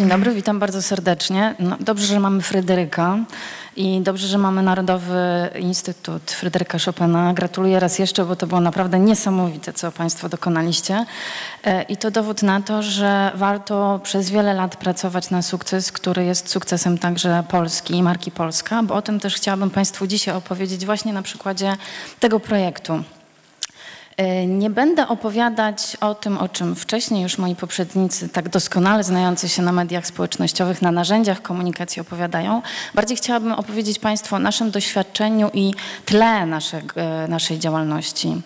Dzień dobry, witam bardzo serdecznie. No, dobrze, że mamy Fryderyka i dobrze, że mamy Narodowy Instytut Fryderyka Chopina. Gratuluję raz jeszcze, bo to było naprawdę niesamowite, co Państwo dokonaliście. E, I to dowód na to, że warto przez wiele lat pracować na sukces, który jest sukcesem także Polski i marki Polska, bo o tym też chciałabym Państwu dzisiaj opowiedzieć właśnie na przykładzie tego projektu. E, nie będę opowiadać o tym, o czym wcześniej już moi poprzednicy, tak doskonale znający się na mediach społecznościowych, na narzędziach komunikacji opowiadają. Bardziej chciałabym opowiedzieć Państwu o naszym doświadczeniu i tle naszego, e, naszej działalności.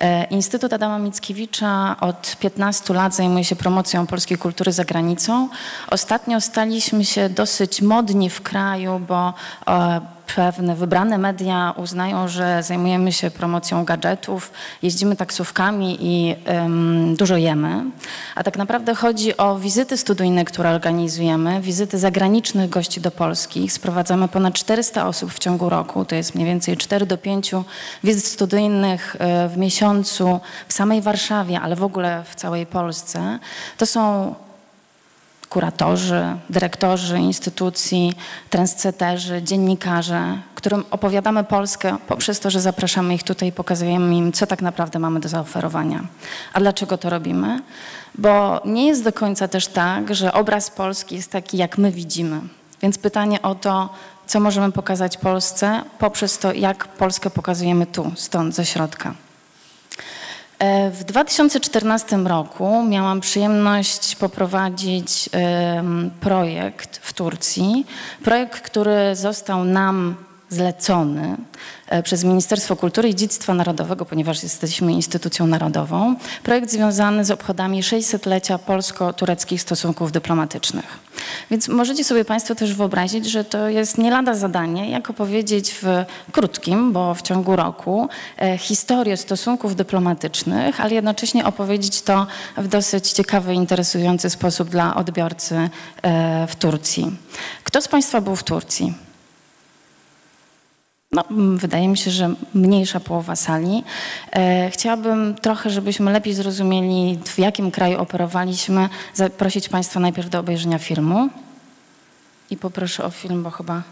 E, Instytut Adama Mickiewicza od 15 lat zajmuje się promocją polskiej kultury za granicą. Ostatnio staliśmy się dosyć modni w kraju, bo pewne wybrane media uznają, że zajmujemy się promocją gadżetów, jeździmy taksówkami i dużo jemy. A tak naprawdę chodzi o wizyty studyjne, które organizujemy, wizyty zagranicznych gości do Polski. Sprowadzamy ponad 400 osób w ciągu roku, to jest mniej więcej 4 do 5 wizyt studyjnych e, w miesiącu w samej Warszawie, ale w ogóle w całej Polsce. To są kuratorzy, dyrektorzy instytucji, trendseterzy, dziennikarze, którym opowiadamy Polskę poprzez to, że zapraszamy ich tutaj i pokazujemy im, co tak naprawdę mamy do zaoferowania. A dlaczego to robimy? Bo nie jest do końca też tak, że obraz Polski jest taki, jak my widzimy. Więc pytanie o to, co możemy pokazać Polsce poprzez to, jak Polskę pokazujemy tu, stąd, ze środka. E, w 2014 roku miałam przyjemność poprowadzić projekt w Turcji. Projekt, który został nam zlecony e, przez Ministerstwo Kultury i Dziedzictwa Narodowego, ponieważ jesteśmy instytucją narodową. Projekt związany z obchodami 600-lecia polsko-tureckich stosunków dyplomatycznych. Więc możecie sobie Państwo też wyobrazić, że to jest nie lada zadanie, jak opowiedzieć w krótkim, bo w ciągu roku, e, historię stosunków dyplomatycznych, ale jednocześnie opowiedzieć to w dosyć ciekawy, interesujący sposób dla odbiorcy e, w Turcji. Kto z Państwa był w Turcji? No, wydaje mi się, że mniejsza połowa sali. E, chciałabym trochę, żebyśmy lepiej zrozumieli, w jakim kraju operowaliśmy, zaprosić Państwa najpierw do obejrzenia filmu. I poproszę o film, bo chyba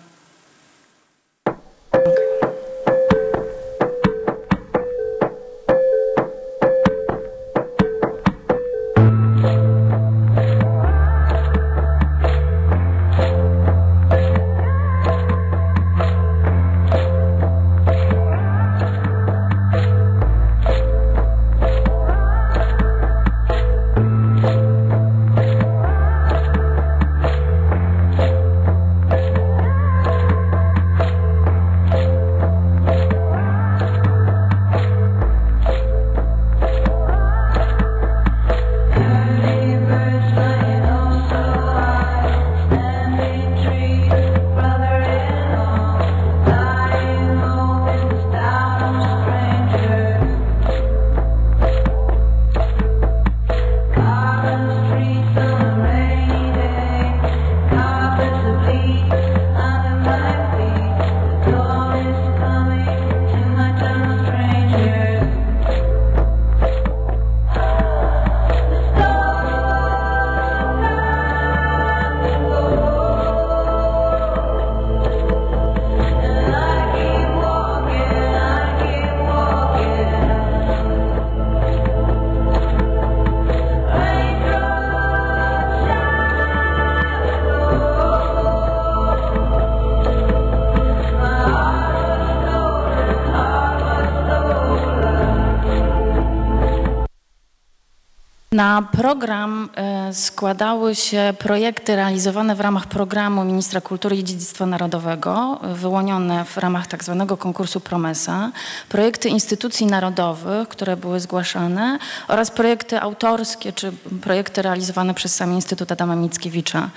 Na program e, składały się projekty realizowane w ramach programu Ministra Kultury i Dziedzictwa Narodowego, wyłonione w ramach tak zwanego konkursu Promesa, projekty instytucji narodowych, które były zgłaszane oraz projekty autorskie czy projekty realizowane przez sam Instytut Adama Mickiewicza.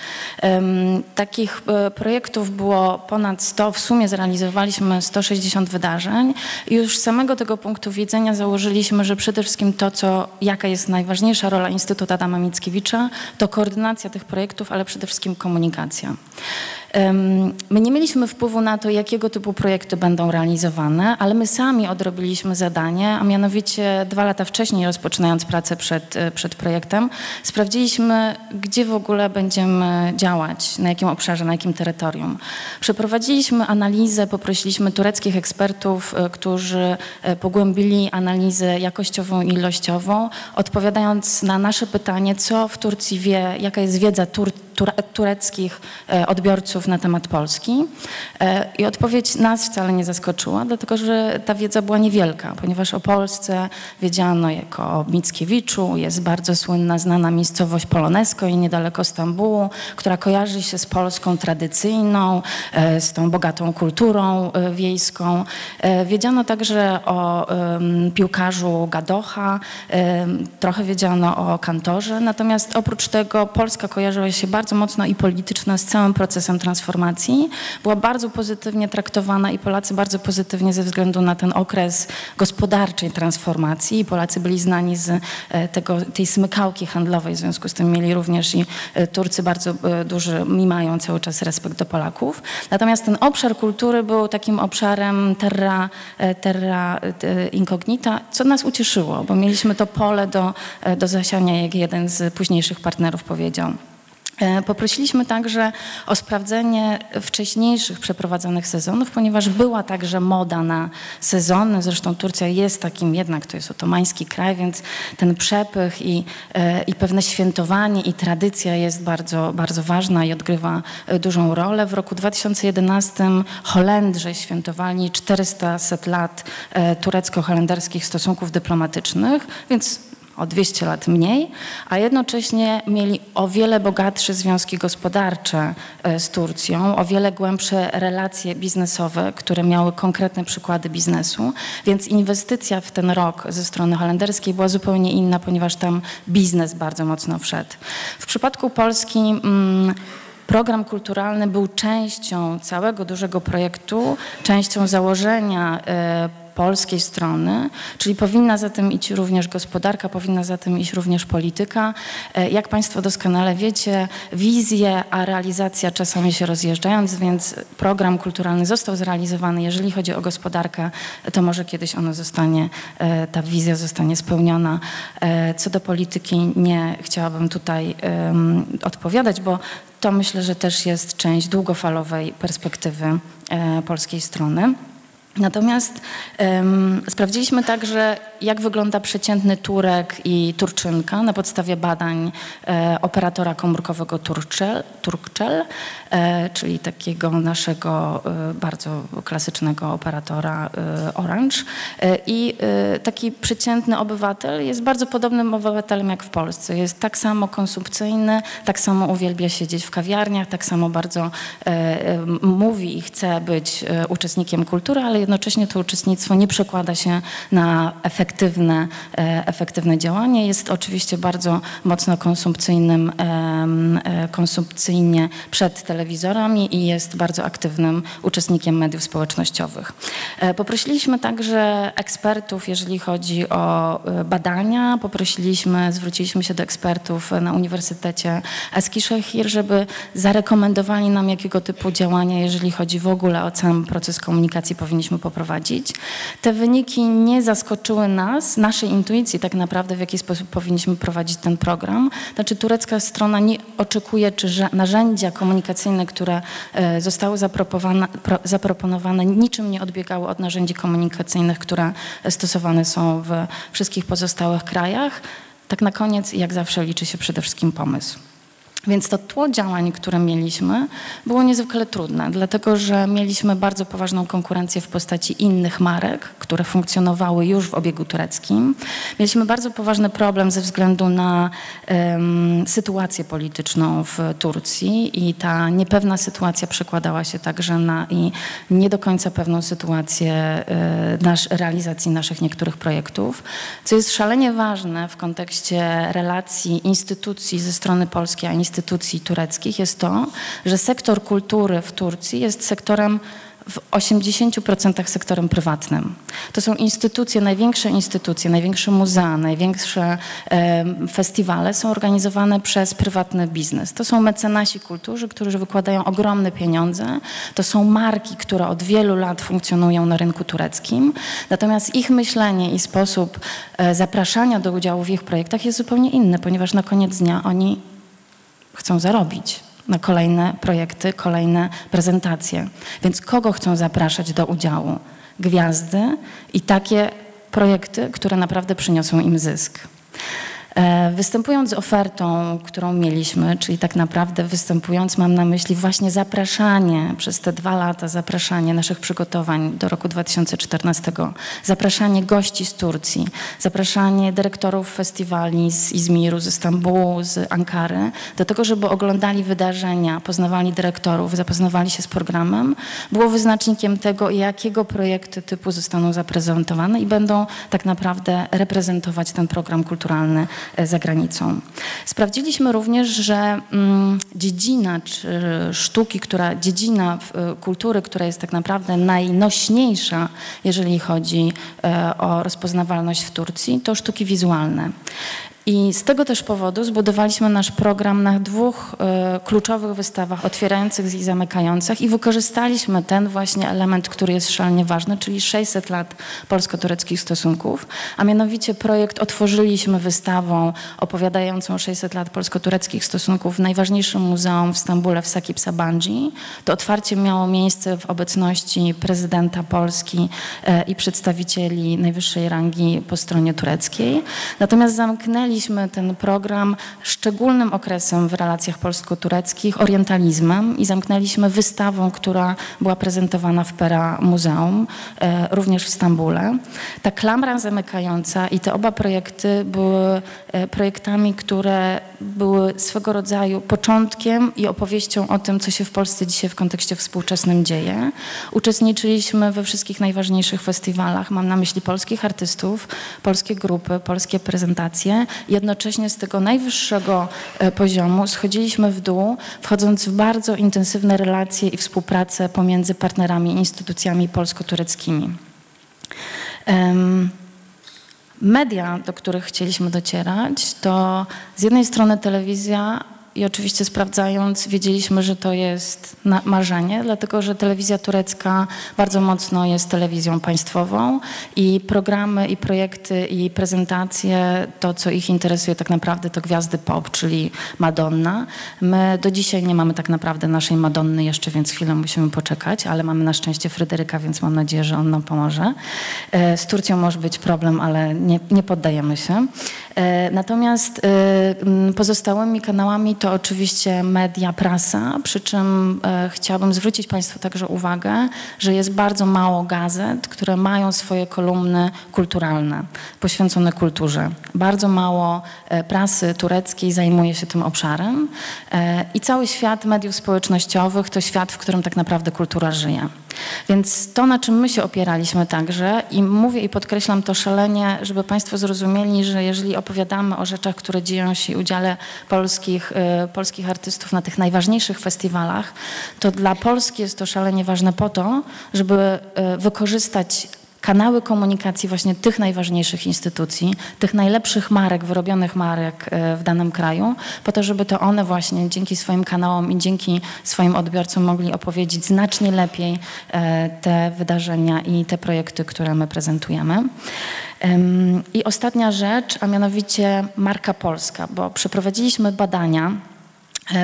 Takich e, projektów było ponad 100, w sumie zrealizowaliśmy 160 wydarzeń i już z samego tego punktu widzenia założyliśmy, że przede wszystkim to, co, jaka jest najważniejsza rola Instytutu Adama Mickiewicza to koordynacja tych projektów, ale przede wszystkim komunikacja. My nie mieliśmy wpływu na to, jakiego typu projekty będą realizowane, ale my sami odrobiliśmy zadanie, a mianowicie dwa lata wcześniej, rozpoczynając pracę przed, e, przed projektem, sprawdziliśmy, gdzie w ogóle będziemy działać, na jakim obszarze, na jakim terytorium. Przeprowadziliśmy analizę, poprosiliśmy tureckich ekspertów, e, którzy e, pogłębili analizę jakościową i ilościową, odpowiadając na nasze pytanie, co w Turcji wie, jaka jest wiedza Turcji tureckich e, odbiorców na temat Polski. E, I odpowiedź nas wcale nie zaskoczyła, dlatego że ta wiedza była niewielka, ponieważ o Polsce wiedziano jako o Mickiewiczu, jest bardzo słynna, znana miejscowość Polonesko i niedaleko Stambułu, która kojarzy się z Polską tradycyjną, e, z tą bogatą kulturą wiejską. Wiedziano także o piłkarzu Gadocha, trochę wiedziano o kantorze, natomiast oprócz tego Polska kojarzyła się bardzo bardzo mocno i polityczna z całym procesem transformacji. Była bardzo pozytywnie traktowana i Polacy bardzo pozytywnie ze względu na ten okres gospodarczej transformacji. Polacy byli znani z e, tego, tej smykałki handlowej, w związku z tym mieli również i e, Turcy bardzo e, duży, mi mają cały czas respekt do Polaków. Natomiast ten obszar kultury był takim obszarem terra, terra incognita, co nas ucieszyło, bo mieliśmy to pole do, do zasiania, jak jeden z późniejszych partnerów powiedział. E, poprosiliśmy także o sprawdzenie wcześniejszych przeprowadzonych sezonów, ponieważ była także moda na sezony. Zresztą Turcja jest takim jednak, to jest otomański kraj, więc ten przepych i, e, i pewne świętowanie i tradycja jest bardzo, bardzo ważna i odgrywa e, dużą rolę. W roku 2011 Holendrzy świętowali 400 lat turecko-holenderskich stosunków dyplomatycznych, więc o 200 lat mniej, a jednocześnie mieli o wiele bogatsze związki gospodarcze e, z Turcją, o wiele głębsze relacje biznesowe, które miały konkretne przykłady biznesu, więc inwestycja w ten rok ze strony holenderskiej była zupełnie inna, ponieważ tam biznes bardzo mocno wszedł. W przypadku Polski mm, program kulturalny był częścią całego dużego projektu, częścią założenia y, polskiej strony, czyli powinna za tym iść również gospodarka, powinna za tym iść również polityka. E, jak Państwo doskonale wiecie, wizje, a realizacja czasami się rozjeżdżają, więc program kulturalny został zrealizowany. Jeżeli chodzi o gospodarkę, to może kiedyś ono zostanie, e, ta wizja zostanie spełniona. E, co do polityki nie chciałabym tutaj odpowiadać, bo to myślę, że też jest część długofalowej perspektywy polskiej strony. Natomiast sprawdziliśmy także, jak wygląda przeciętny Turek i Turczynka na podstawie badań e, operatora komórkowego Turczel, Turkcell, e, czyli takiego naszego e, bardzo klasycznego operatora e, Orange. E, I e, taki przeciętny obywatel jest bardzo podobnym obywatelem jak w Polsce. Jest tak samo konsumpcyjny, tak samo uwielbia siedzieć w kawiarniach, tak samo bardzo mówi i chce być uczestnikiem kultury, ale jednocześnie to uczestnictwo nie przekłada się na efektywne, e, efektywne działanie. Jest oczywiście bardzo mocno konsumpcyjnym, e, konsumpcyjnie przed telewizorami i jest bardzo aktywnym uczestnikiem mediów społecznościowych. E, poprosiliśmy także ekspertów, jeżeli chodzi o badania. Poprosiliśmy, zwróciliśmy się do ekspertów na Uniwersytecie Eskişehir, żeby zarekomendowali nam jakiego typu działania, jeżeli chodzi w ogóle o cały proces komunikacji powinniśmy poprowadzić. Te wyniki nie zaskoczyły nas, naszej intuicji tak naprawdę, w jaki sposób powinniśmy prowadzić ten program. Znaczy turecka strona nie oczekuje, czy narzędzia komunikacyjne, które e, zostały zaproponowane, niczym nie odbiegały od narzędzi komunikacyjnych, które stosowane są w wszystkich pozostałych krajach. Tak na koniec, jak zawsze, liczy się przede wszystkim pomysł. Więc to tło działań, które mieliśmy, było niezwykle trudne, dlatego że mieliśmy bardzo poważną konkurencję w postaci innych marek, które funkcjonowały już w obiegu tureckim. Mieliśmy bardzo poważny problem ze względu na um, sytuację polityczną w Turcji i ta niepewna sytuacja przekładała się także na i nie do końca pewną sytuację y, nasz, realizacji naszych niektórych projektów, co jest szalenie ważne w kontekście relacji instytucji ze strony polskiej, a instytucji tureckich jest to, że sektor kultury w Turcji jest sektorem w 80% sektorem prywatnym. To są instytucje, największe instytucje, największe muzea, największe e, festiwale są organizowane przez prywatny biznes. To są mecenasi kultury, którzy wykładają ogromne pieniądze. To są marki, które od wielu lat funkcjonują na rynku tureckim. Natomiast ich myślenie i sposób e, zapraszania do udziału w ich projektach jest zupełnie inny, ponieważ na koniec dnia oni chcą zarobić na kolejne projekty, kolejne prezentacje. Więc kogo chcą zapraszać do udziału? Gwiazdy i takie projekty, które naprawdę przyniosą im zysk. E, występując z ofertą, którą mieliśmy, czyli tak naprawdę występując, mam na myśli właśnie zapraszanie przez te dwa lata, zapraszanie naszych przygotowań do roku 2014, zapraszanie gości z Turcji, zapraszanie dyrektorów festiwali z Izmiru, z Stambułu, z Ankary, do tego, żeby oglądali wydarzenia, poznawali dyrektorów, zapoznawali się z programem, było wyznacznikiem tego, jakiego projekty typu zostaną zaprezentowane i będą tak naprawdę reprezentować ten program kulturalny za granicą. Sprawdziliśmy również, że mm, dziedzina czy sztuki, która, dziedzina e, kultury, która jest tak naprawdę najnośniejsza, jeżeli chodzi e, o rozpoznawalność w Turcji, to sztuki wizualne. I z tego też powodu zbudowaliśmy nasz program na dwóch y, kluczowych wystawach, otwierających i zamykających i wykorzystaliśmy ten właśnie element, który jest szalenie ważny, czyli 600 lat polsko-tureckich stosunków, a mianowicie projekt otworzyliśmy wystawą opowiadającą 600 lat polsko-tureckich stosunków w najważniejszym muzeum w Stambule w Sakip Sabanji. To otwarcie miało miejsce w obecności prezydenta Polski y, i przedstawicieli najwyższej rangi po stronie tureckiej. Natomiast zamknęliśmy zaczęliśmy ten program szczególnym okresem w relacjach polsko-tureckich, orientalizmem i zamknęliśmy wystawą, która była prezentowana w Pera Muzeum, e, również w Stambule. Ta klamra zamykająca i te oba projekty były e, projektami, które były swego rodzaju początkiem i opowieścią o tym, co się w Polsce dzisiaj w kontekście współczesnym dzieje. Uczestniczyliśmy we wszystkich najważniejszych festiwalach, mam na myśli polskich artystów, polskie grupy, polskie prezentacje jednocześnie z tego najwyższego e, poziomu schodziliśmy w dół, wchodząc w bardzo intensywne relacje i współpracę pomiędzy partnerami i instytucjami polsko-tureckimi. Media, do których chcieliśmy docierać, to z jednej strony telewizja, i oczywiście sprawdzając wiedzieliśmy, że to jest marzenie, dlatego że telewizja turecka bardzo mocno jest telewizją państwową i programy i projekty i prezentacje, to co ich interesuje tak naprawdę to gwiazdy pop, czyli Madonna. My do dzisiaj nie mamy tak naprawdę naszej Madonny jeszcze, więc chwilę musimy poczekać, ale mamy na szczęście Fryderyka, więc mam nadzieję, że on nam pomoże. E, z Turcją może być problem, ale nie, nie poddajemy się. E, natomiast e, pozostałymi kanałami to oczywiście media, prasa, przy czym e, chciałabym zwrócić Państwu także uwagę, że jest bardzo mało gazet, które mają swoje kolumny kulturalne, poświęcone kulturze. Bardzo mało prasy tureckiej zajmuje się tym obszarem i cały świat mediów społecznościowych to świat, w którym tak naprawdę kultura żyje. Więc to, na czym my się opieraliśmy także i mówię i podkreślam to szalenie, żeby Państwo zrozumieli, że jeżeli opowiadamy o rzeczach, które dzieją się w udziale polskich, y, polskich artystów na tych najważniejszych festiwalach, to dla Polski jest to szalenie ważne po to, żeby y, wykorzystać kanały komunikacji właśnie tych najważniejszych instytucji, tych najlepszych marek, wyrobionych marek e, w danym kraju, po to, żeby to one właśnie dzięki swoim kanałom i dzięki swoim odbiorcom mogli opowiedzieć znacznie lepiej e, te wydarzenia i te projekty, które my prezentujemy. I ostatnia rzecz, a mianowicie marka polska, bo przeprowadziliśmy badania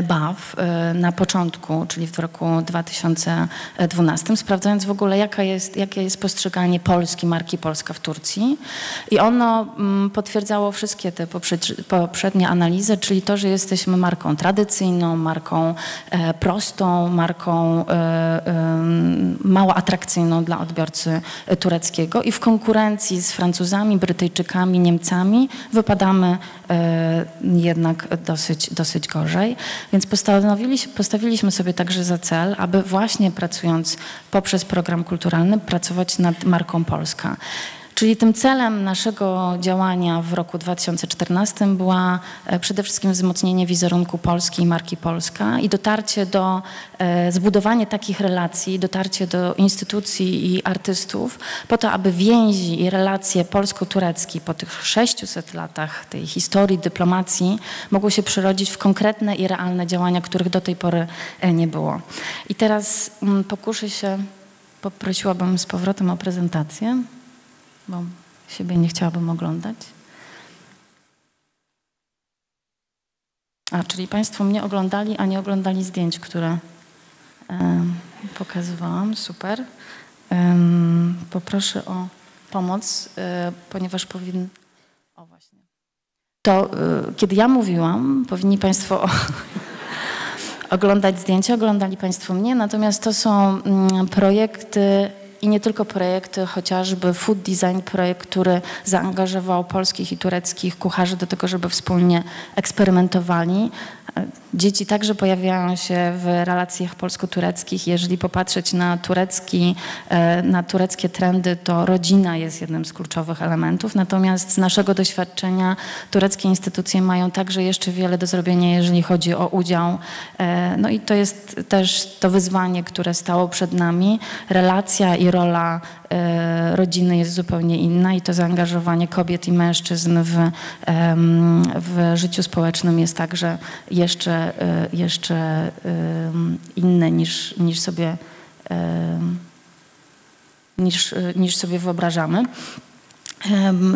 BAW e, na początku, czyli w roku 2012, sprawdzając w ogóle, jaka jest, jakie jest postrzeganie Polski, marki Polska w Turcji. I ono mm, potwierdzało wszystkie te poprzednie analizy, czyli to, że jesteśmy marką tradycyjną, marką e, prostą, marką mało atrakcyjną dla odbiorcy tureckiego i w konkurencji z Francuzami, Brytyjczykami, Niemcami wypadamy jednak dosyć, dosyć gorzej. Więc postawiliśmy sobie także za cel, aby właśnie pracując poprzez program kulturalny pracować nad marką Polska. Czyli tym celem naszego działania w roku 2014 była e, przede wszystkim wzmocnienie wizerunku Polski i marki Polska i dotarcie do, e, zbudowanie takich relacji, dotarcie do instytucji i artystów po to, aby więzi i relacje polsko-tureckie po tych 600 latach tej historii dyplomacji mogły się przerodzić w konkretne i realne działania, których do tej pory e, nie było. I teraz mm, pokuszę się, poprosiłabym z powrotem o prezentację bo siebie nie chciałabym oglądać. A, czyli Państwo mnie oglądali, a nie oglądali zdjęć, które pokazywałam. Super. poproszę o pomoc, e, ponieważ powinien. O, właśnie. To e, kiedy ja mówiłam, powinni Państwo oglądać zdjęcia, oglądali Państwo mnie, natomiast to są mm, projekty i nie tylko projekty, chociażby Food Design, projekt, który zaangażował polskich i tureckich kucharzy do tego, żeby wspólnie eksperymentowali. Dzieci także pojawiają się w relacjach polsko-tureckich. Jeżeli popatrzeć na, turecki, e, na tureckie trendy, to rodzina jest jednym z kluczowych elementów. Natomiast z naszego doświadczenia tureckie instytucje mają także jeszcze wiele do zrobienia, jeżeli chodzi o udział. E, no i to jest też to wyzwanie, które stało przed nami. Relacja i rola E, rodziny jest zupełnie inna i to zaangażowanie kobiet i mężczyzn w, w życiu społecznym jest także jeszcze, e, jeszcze inne niż, niż, sobie, niż, niż sobie wyobrażamy.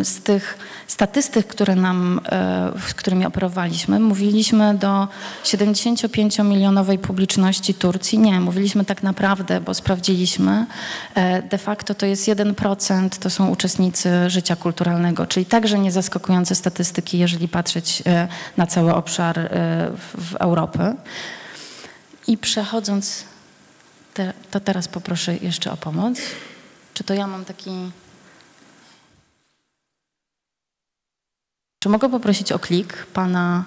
Z tych statystyk, które nam, e, z którymi operowaliśmy, mówiliśmy do 75-milionowej publiczności Turcji. Nie, mówiliśmy tak naprawdę, bo sprawdziliśmy, e, de facto to jest 1%, to są uczestnicy życia kulturalnego, czyli także niezaskakujące statystyki, jeżeli patrzeć e, na cały obszar w Europy. I przechodząc, te, to teraz poproszę jeszcze o pomoc. Czy to ja mam taki Czy mogę poprosić o klik pana.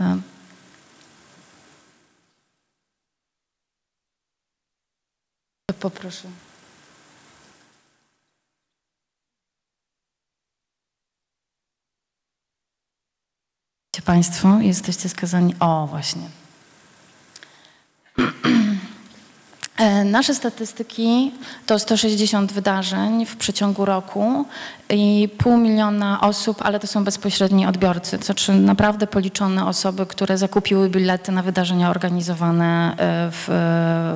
E, poproszę. Państwo jesteście skazani. O, właśnie. E, nasze statystyki to 160 wydarzeń w przeciągu roku i pół miliona osób, ale to są bezpośredni odbiorcy, to znaczy naprawdę policzone osoby, które zakupiły bilety na wydarzenia organizowane e, w,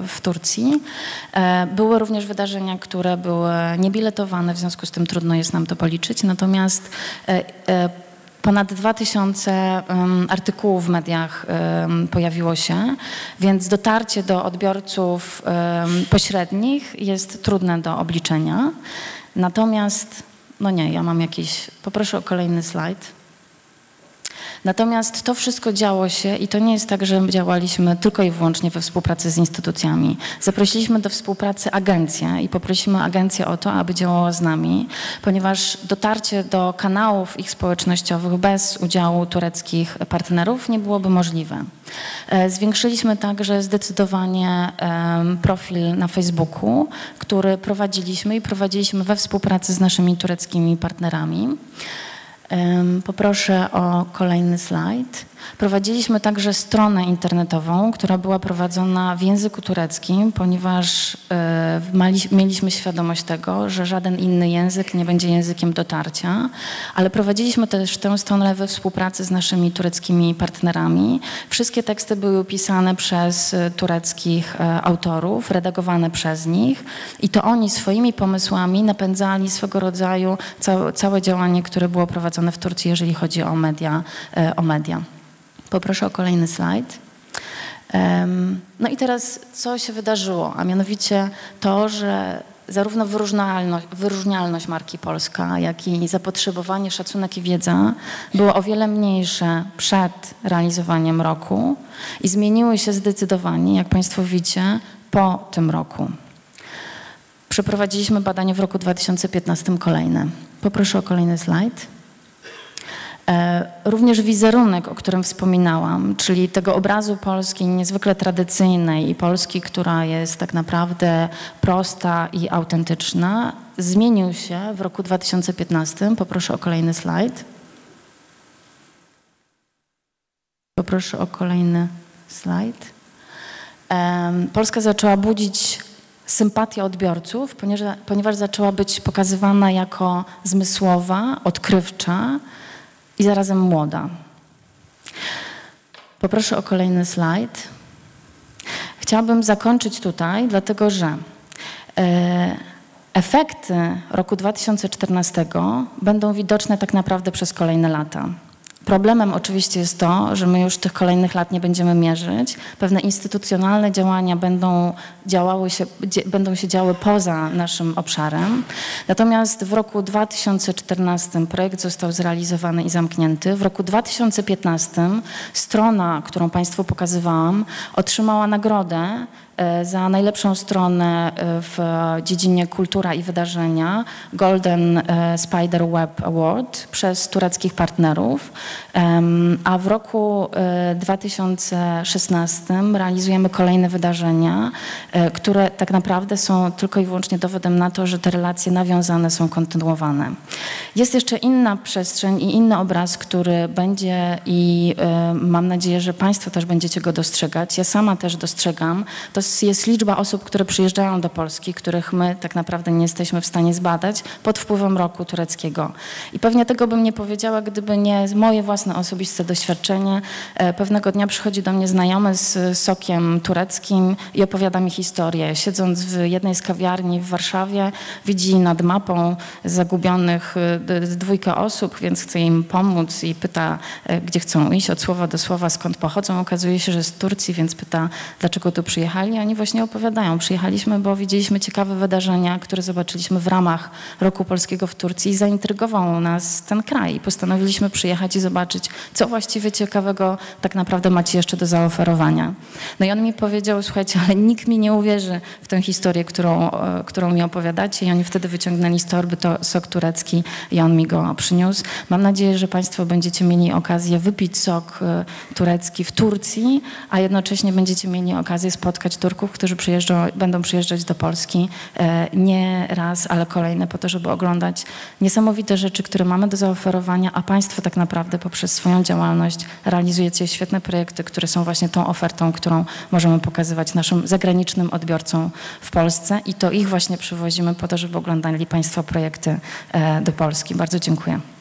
w Turcji. E, były również wydarzenia, które były niebiletowane, w związku z tym trudno jest nam to policzyć, natomiast Ponad 2000 um, artykułów w mediach pojawiło się, więc dotarcie do odbiorców pośrednich jest trudne do obliczenia. Natomiast, no nie, ja mam jakiś, poproszę o kolejny slajd. Natomiast to wszystko działo się i to nie jest tak, że działaliśmy tylko i wyłącznie we współpracy z instytucjami. Zaprosiliśmy do współpracy agencję i poprosimy agencję o to, aby działała z nami, ponieważ dotarcie do kanałów ich społecznościowych bez udziału tureckich partnerów nie byłoby możliwe. E, zwiększyliśmy także zdecydowanie profil na Facebooku, który prowadziliśmy i prowadziliśmy we współpracy z naszymi tureckimi partnerami. Poproszę o kolejny slajd. Prowadziliśmy także stronę internetową, która była prowadzona w języku tureckim, ponieważ e, mieliśmy świadomość tego, że żaden inny język nie będzie językiem dotarcia, ale prowadziliśmy też tę stronę we współpracy z naszymi tureckimi partnerami. Wszystkie teksty były pisane przez e, tureckich e, autorów, redagowane przez nich i to oni swoimi pomysłami napędzali swego rodzaju całe, całe działanie, które było prowadzone w Turcji, jeżeli chodzi o media. O media. Poproszę o kolejny slajd. No i teraz co się wydarzyło, a mianowicie to, że zarówno wyróżnialność, wyróżnialność marki Polska, jak i zapotrzebowanie, szacunek i wiedza było o wiele mniejsze przed realizowaniem roku i zmieniły się zdecydowanie, jak Państwo widzicie, po tym roku. Przeprowadziliśmy badanie w roku 2015 kolejne. Poproszę o kolejny slajd. E, również wizerunek, o którym wspominałam, czyli tego obrazu Polski niezwykle tradycyjnej i Polski, która jest tak naprawdę prosta i autentyczna, zmienił się w roku 2015. Poproszę o kolejny slajd. Poproszę o kolejny slajd. Polska zaczęła budzić sympatię odbiorców, ponieważ, ponieważ zaczęła być pokazywana jako zmysłowa, odkrywcza i zarazem młoda. Poproszę o kolejny slajd. Chciałabym zakończyć tutaj, dlatego że e, efekty roku 2014 będą widoczne tak naprawdę przez kolejne lata. Problemem oczywiście jest to, że my już tych kolejnych lat nie będziemy mierzyć. Pewne instytucjonalne działania będą, działały się, będą się działy poza naszym obszarem. Natomiast w roku 2014 projekt został zrealizowany i zamknięty. W roku 2015 strona, którą Państwu pokazywałam, otrzymała nagrodę za najlepszą stronę e, w dziedzinie kultura i wydarzenia Golden e, Spider Web Award przez tureckich partnerów, a w roku 2016 realizujemy kolejne wydarzenia, które tak naprawdę są tylko i wyłącznie dowodem na to, że te relacje nawiązane są kontynuowane. Jest jeszcze inna przestrzeń i inny obraz, który będzie i mam nadzieję, że Państwo też będziecie go dostrzegać. Ja sama też dostrzegam. To jest liczba osób, które przyjeżdżają do Polski, których my tak naprawdę nie jesteśmy w stanie zbadać pod wpływem roku tureckiego. I pewnie tego bym nie powiedziała, gdyby nie moje własne osobiste doświadczenie. E, pewnego dnia przychodzi do mnie znajomy z sokiem tureckim i opowiada mi historię. Siedząc w jednej z kawiarni w Warszawie, widzi nad mapą zagubionych e, dwójkę osób, więc chce im pomóc i pyta, e, gdzie chcą iść, od słowa do słowa, skąd pochodzą. Okazuje się, że z Turcji, więc pyta, dlaczego tu przyjechali. Oni właśnie opowiadają. Przyjechaliśmy, bo widzieliśmy ciekawe wydarzenia, które zobaczyliśmy w ramach Roku Polskiego w Turcji i zaintrygował nas ten kraj. I postanowiliśmy przyjechać i zobaczyć, co właściwie ciekawego tak naprawdę macie jeszcze do zaoferowania. No i on mi powiedział, słuchajcie, ale nikt mi nie uwierzy w tę historię, którą, e, którą mi opowiadacie. I oni wtedy wyciągnęli z torby to sok turecki i on mi go przyniósł. Mam nadzieję, że Państwo będziecie mieli okazję wypić sok e, turecki w Turcji, a jednocześnie będziecie mieli okazję spotkać Turków, którzy przyjeżdżą, będą przyjeżdżać do Polski e, nie raz, ale kolejne po to, żeby oglądać niesamowite rzeczy, które mamy do zaoferowania, a Państwo tak naprawdę poprzez swoją działalność realizujecie świetne projekty, które są właśnie tą ofertą, którą możemy pokazywać naszym zagranicznym odbiorcom w Polsce i to ich właśnie przywozimy po to, żeby oglądali Państwo projekty e, do Polski. Bardzo dziękuję.